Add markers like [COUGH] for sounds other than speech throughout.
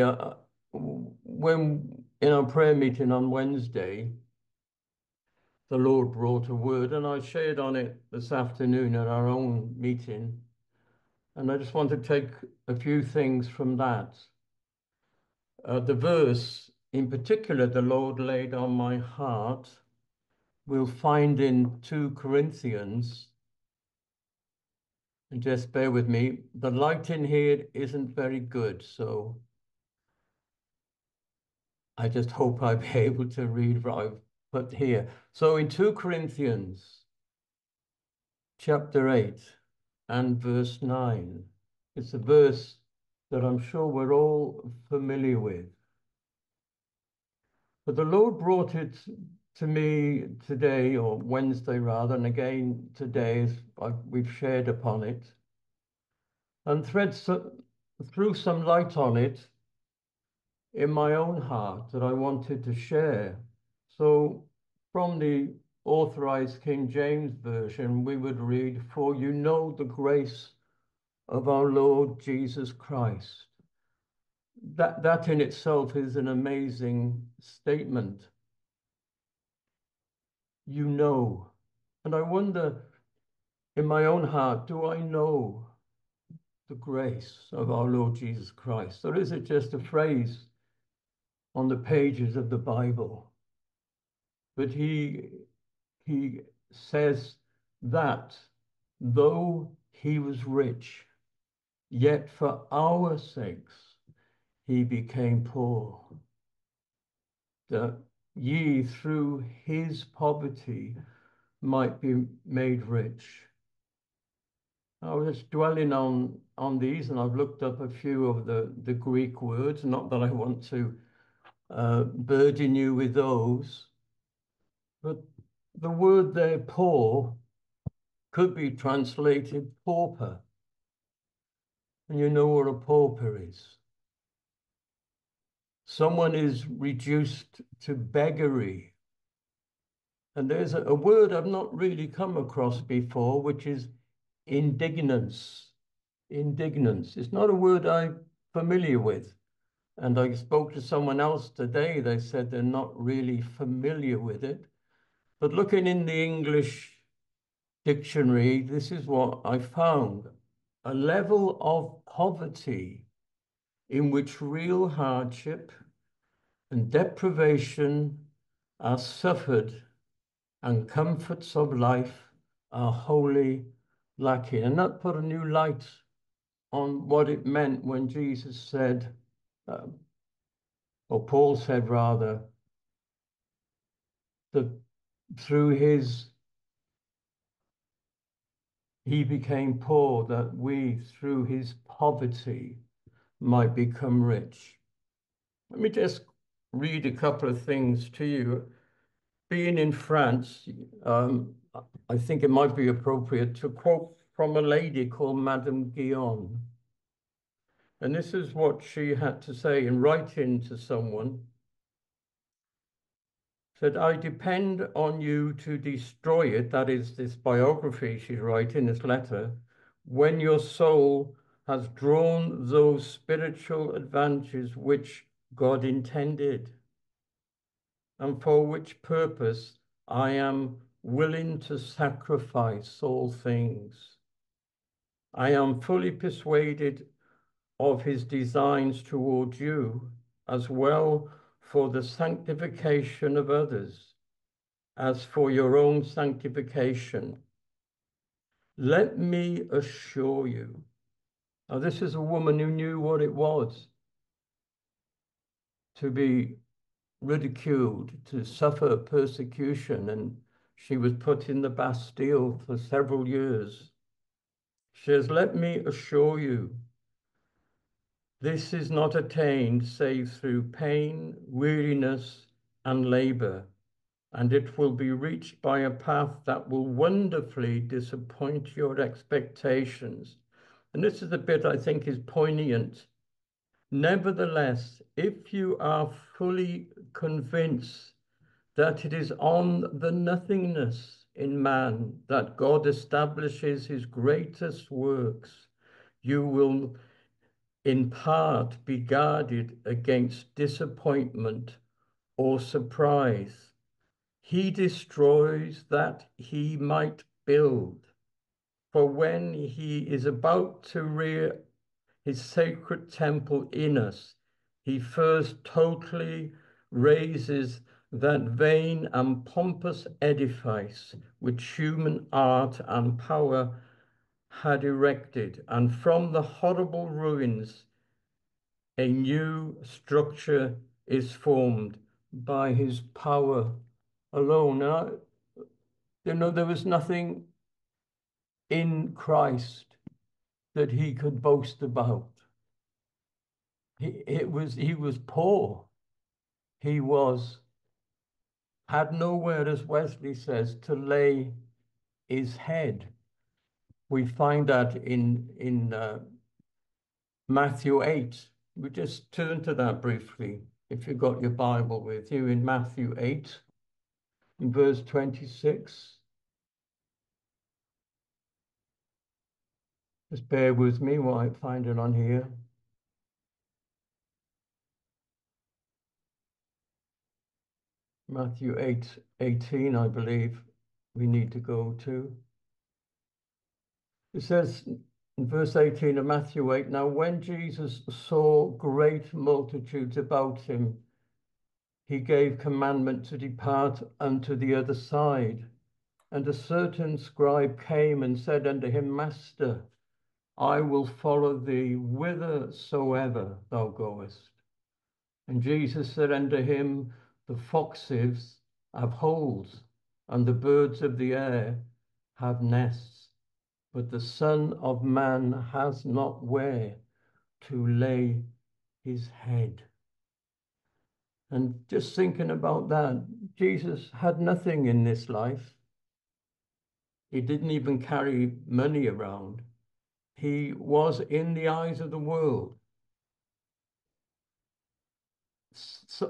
uh, when in our prayer meeting on Wednesday, the Lord brought a word, and I shared on it this afternoon at our own meeting. And I just want to take a few things from that. Uh, the verse in particular, the Lord laid on my heart, we'll find in 2 Corinthians. Just bear with me, the light in here isn't very good, so I just hope I'll be [LAUGHS] able to read what I've put here. So in 2 Corinthians chapter 8 and verse 9, it's a verse that I'm sure we're all familiar with. But the Lord brought it to me today, or Wednesday rather, and again today as we've shared upon it, and thread threw some light on it in my own heart that I wanted to share. So from the authorized King James Version, we would read, For you know the grace of our Lord Jesus Christ. That, that in itself is an amazing statement. You know. And I wonder in my own heart, do I know the grace of our Lord Jesus Christ? Or is it just a phrase on the pages of the Bible. But he, he says that though he was rich, yet for our sakes he became poor, that ye through his poverty might be made rich. I was dwelling on, on these and I've looked up a few of the, the Greek words, not that I want to uh, burden you with those. But the word there, poor, could be translated pauper. And you know what a pauper is. Someone is reduced to beggary. And there's a, a word I've not really come across before, which is indignance. Indignance. It's not a word I'm familiar with. And I spoke to someone else today, they said they're not really familiar with it. But looking in the English dictionary, this is what I found. A level of poverty in which real hardship and deprivation are suffered and comforts of life are wholly lacking. And that put a new light on what it meant when Jesus said, um, or Paul said rather, that through his he became poor that we through his poverty might become rich. Let me just read a couple of things to you. Being in France, um, I think it might be appropriate to quote from a lady called Madame Guyon. And this is what she had to say in writing to someone. Said, I depend on you to destroy it, that is this biography she's writing, this letter, when your soul has drawn those spiritual advantages which God intended, and for which purpose I am willing to sacrifice all things. I am fully persuaded of his designs toward you, as well for the sanctification of others, as for your own sanctification. Let me assure you. Now, this is a woman who knew what it was to be ridiculed, to suffer persecution, and she was put in the Bastille for several years. She says, Let me assure you this is not attained save through pain, weariness, and labor, and it will be reached by a path that will wonderfully disappoint your expectations. And this is the bit I think is poignant. Nevertheless, if you are fully convinced that it is on the nothingness in man that God establishes his greatest works, you will in part be guarded against disappointment or surprise. He destroys that he might build. For when he is about to rear his sacred temple in us, he first totally razes that vain and pompous edifice which human art and power had erected, and from the horrible ruins, a new structure is formed by his power alone. You know, there was nothing in Christ that he could boast about. He, it was, he was poor. He was, had nowhere, as Wesley says, to lay his head. We find that in, in uh, Matthew 8. We just turn to that briefly, if you've got your Bible with you, in Matthew 8, in verse 26. Just bear with me while I find it on here. Matthew 8, 18, I believe we need to go to. It says in verse 18 of Matthew 8 Now, when Jesus saw great multitudes about him, he gave commandment to depart unto the other side. And a certain scribe came and said unto him, Master, I will follow thee whithersoever thou goest. And Jesus said unto him, The foxes have holes, and the birds of the air have nests but the Son of Man has not where to lay his head. And just thinking about that, Jesus had nothing in this life. He didn't even carry money around. He was in the eyes of the world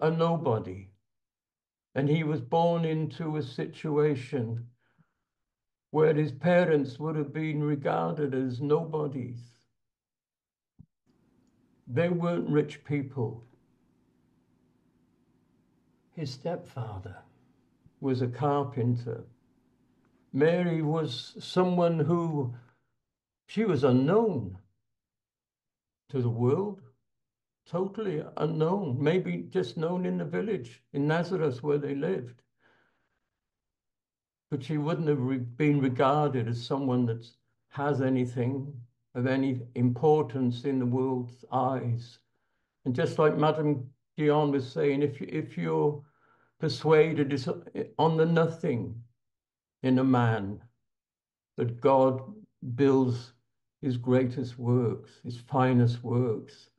a nobody. And he was born into a situation where his parents would have been regarded as nobodies. They weren't rich people. His stepfather was a carpenter. Mary was someone who, she was unknown to the world, totally unknown, maybe just known in the village in Nazareth where they lived but she wouldn't have re been regarded as someone that has anything of any importance in the world's eyes. And just like Madame Guyon was saying, if, you, if you're persuaded it's eh, on the nothing in a man, that God builds his greatest works, his finest works.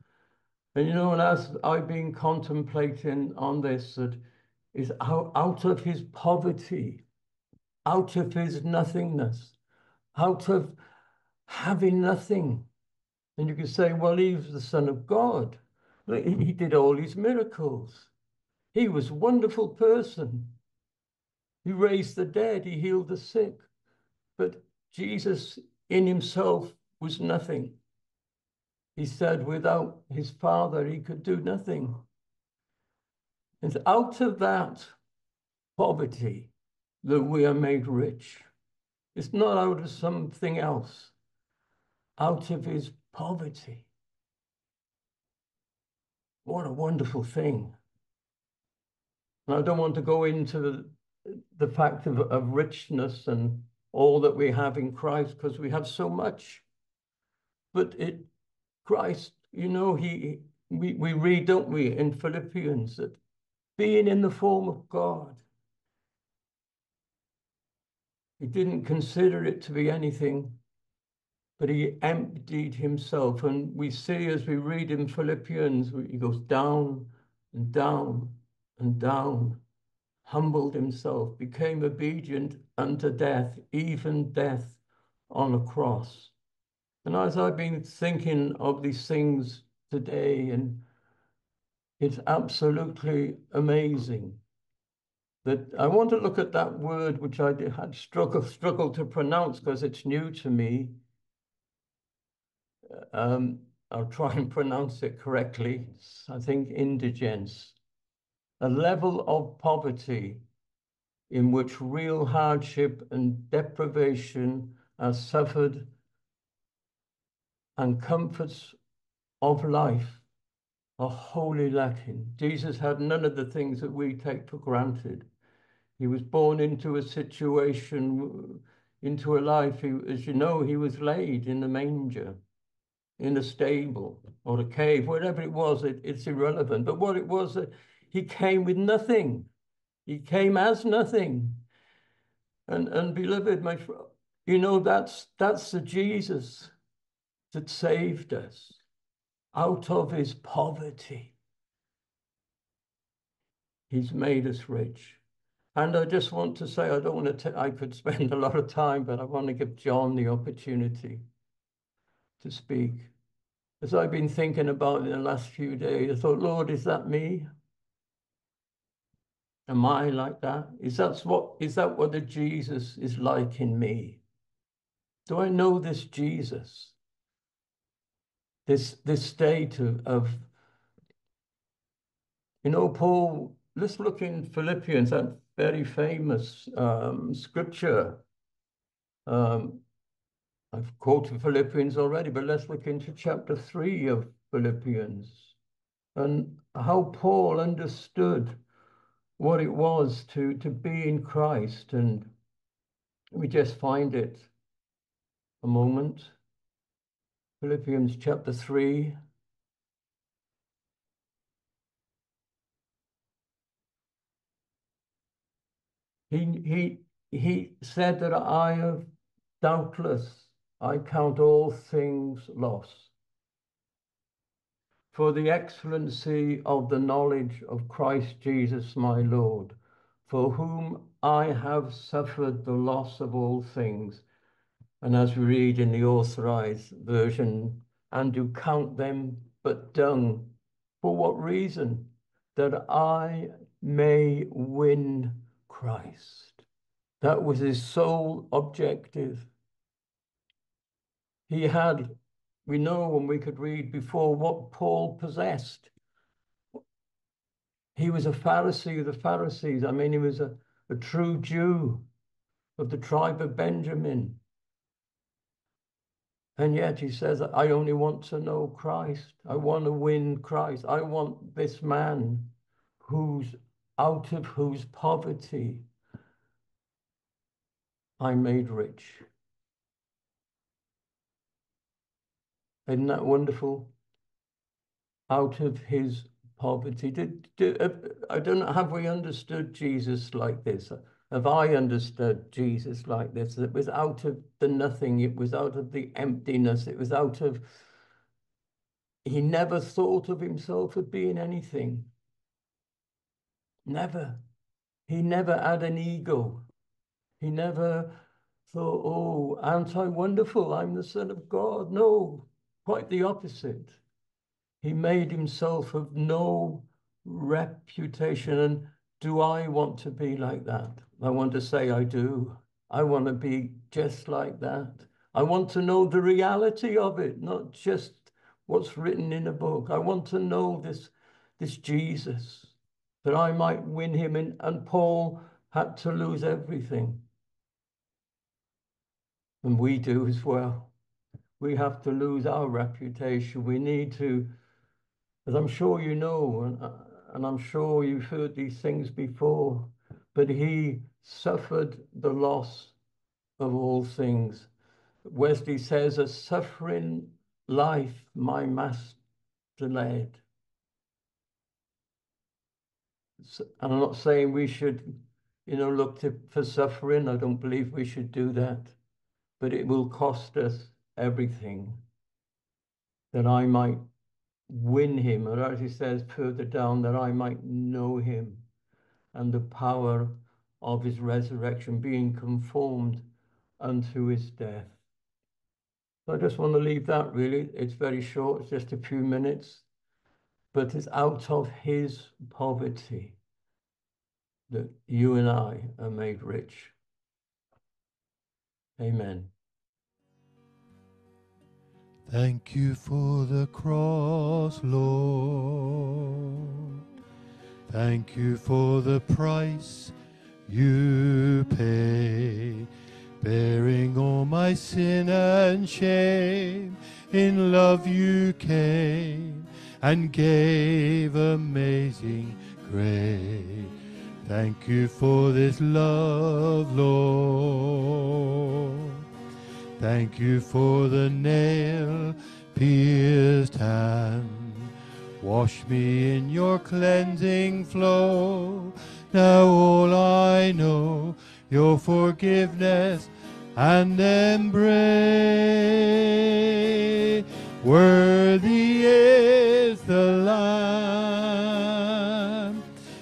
And you know, and as I've been contemplating on this, that is out, out of his poverty, out of his nothingness, out of having nothing. And you can say, well, he's the Son of God. He did all these miracles. He was a wonderful person. He raised the dead, he healed the sick. But Jesus in himself was nothing. He said, without his Father, he could do nothing. And out of that poverty, that we are made rich. It's not out of something else, out of his poverty. What a wonderful thing. And I don't want to go into the, the fact of, of richness and all that we have in Christ because we have so much. But it, Christ, you know, he, we, we read, don't we, in Philippians that being in the form of God, he didn't consider it to be anything, but he emptied himself. And we see as we read in Philippians, he goes down and down and down, humbled himself, became obedient unto death, even death on a cross. And as I've been thinking of these things today, and it's absolutely amazing that I want to look at that word which I had struggled, struggled to pronounce because it's new to me. Um, I'll try and pronounce it correctly. I think indigence, a level of poverty in which real hardship and deprivation are suffered and comforts of life are wholly lacking. Jesus had none of the things that we take for granted. He was born into a situation, into a life, he, as you know, he was laid in a manger, in a stable or a cave, whatever it was, it, it's irrelevant. But what it was, he came with nothing. He came as nothing. And, and beloved, my, you know, that's, that's the Jesus that saved us out of his poverty. He's made us rich. And I just want to say, I don't want to, I could spend a lot of time, but I want to give John the opportunity to speak. As I've been thinking about in the last few days, I thought, Lord, is that me? Am I like that? Is that what is that what the Jesus is like in me? Do I know this Jesus? This this state of, of you know, Paul, let's look in Philippians, that very famous um, scripture. Um, I've quoted Philippians already, but let's look into chapter 3 of Philippians and how Paul understood what it was to, to be in Christ. And we just find it a moment. Philippians chapter 3. He, he, he said that I have doubtless, I count all things loss for the excellency of the knowledge of Christ Jesus my Lord, for whom I have suffered the loss of all things. And as we read in the authorized version, and do count them but dung. For what reason? That I may win Christ. That was his sole objective. He had we know when we could read before what Paul possessed. He was a Pharisee of the Pharisees. I mean, he was a, a true Jew of the tribe of Benjamin. And yet he says, I only want to know Christ. I want to win Christ. I want this man who's out of whose poverty I made rich. Isn't that wonderful? Out of his poverty. Did, did uh, I don't know, have we understood Jesus like this? Have I understood Jesus like this? It was out of the nothing, it was out of the emptiness, it was out of. He never thought of himself as being anything. Never. He never had an ego. He never thought, oh, aren't I wonderful? I'm the Son of God. No, Quite the opposite. He made himself of no reputation. And do I want to be like that? I want to say I do. I want to be just like that. I want to know the reality of it, not just what's written in a book. I want to know this, this Jesus, that I might win him. In, and Paul had to lose everything. And we do as well we have to lose our reputation. We need to, as I'm sure you know, and, uh, and I'm sure you've heard these things before, but he suffered the loss of all things. Wesley says, a suffering life my master led. And I'm not saying we should, you know, look to, for suffering. I don't believe we should do that. But it will cost us everything that I might win him, or as he says further down, that I might know him and the power of his resurrection, being conformed unto his death. So I just want to leave that really. It's very short, it's just a few minutes, but it's out of his poverty that you and I are made rich. Amen. Thank you for the cross, Lord. Thank you for the price you pay, bearing all my sin and shame. In love you came and gave amazing grace. Thank you for this love, Lord. Thank you for the nail pierced hand. Wash me in your cleansing flow. Now all I know, your forgiveness and embrace. Worthy is the Lamb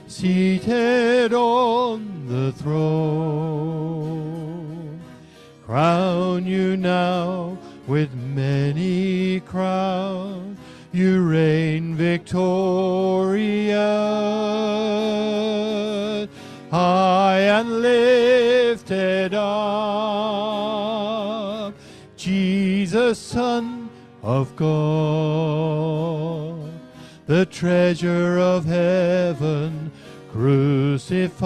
seated on the throne. Crown you now with many crowns. You reign victorious, high and lifted up. Jesus, Son of God, the treasure of heaven crucified.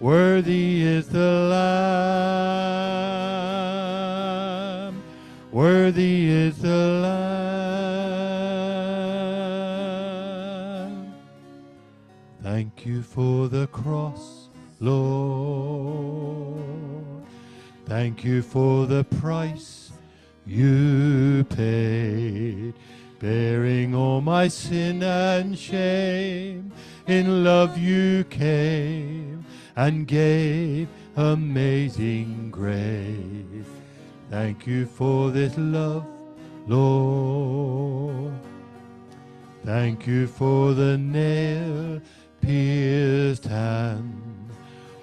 Worthy is the Lamb, worthy is the Lamb. Thank you for the cross, Lord. Thank you for the price you paid, bearing all my sin and shame. In love you came and gave amazing grace. Thank you for this love, Lord. Thank you for the nail pierced hand.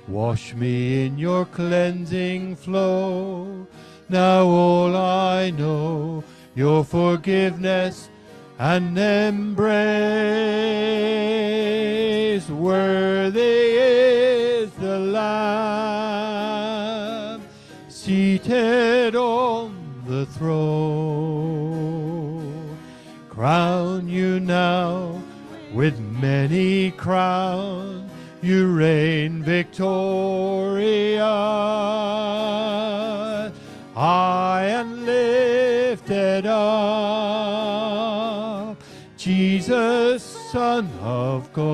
Wash me in your cleansing flow. Now all I know, your forgiveness and embrace. Worthy is the Lamb seated on the throne. Crown you now with many crowns. You reign victorious, high and lifted up. Jesus, Son of God,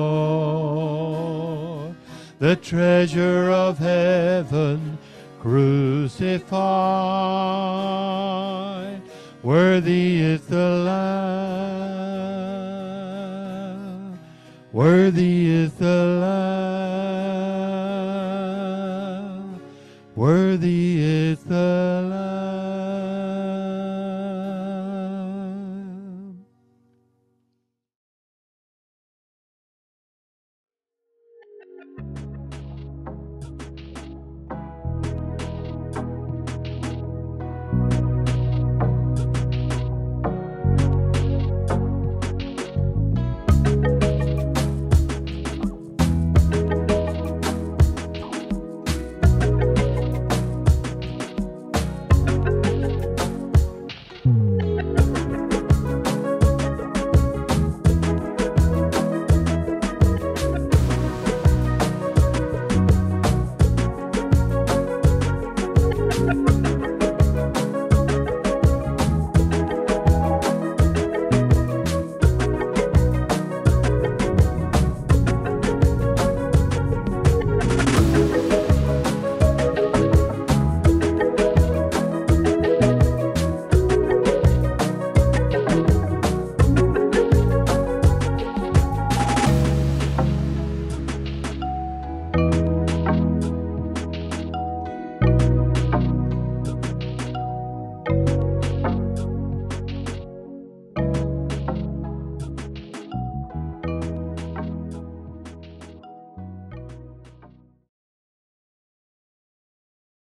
the treasure of heaven crucified. Worthy is the Lamb. Worthy is the Lamb. Worthy is the Lamb.